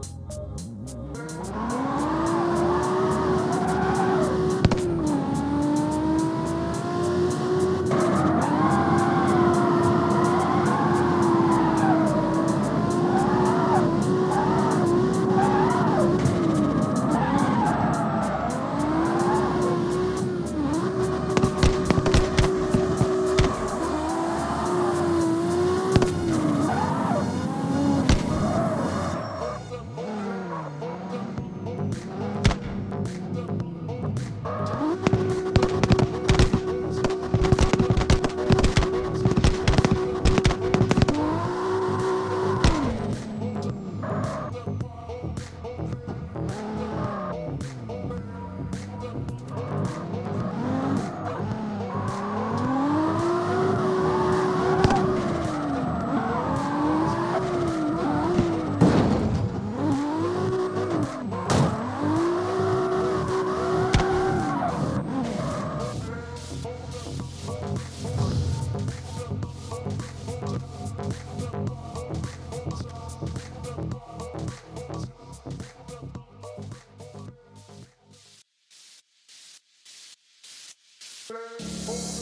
Thank Boom.